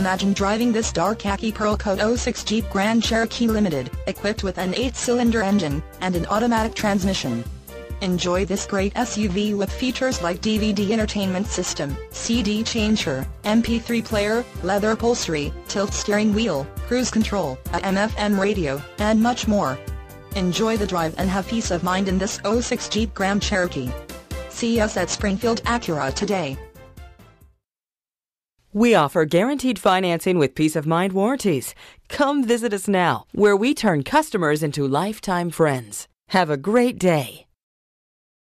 Imagine driving this dark khaki pearl coat 06 Jeep Grand Cherokee Limited, equipped with an 8-cylinder engine, and an automatic transmission. Enjoy this great SUV with features like DVD entertainment system, CD changer, MP3 player, leather upholstery, tilt steering wheel, cruise control, AM/FM radio, and much more. Enjoy the drive and have peace of mind in this 06 Jeep Grand Cherokee. See us at Springfield Acura today. We offer guaranteed financing with peace of mind warranties. Come visit us now, where we turn customers into lifetime friends. Have a great day.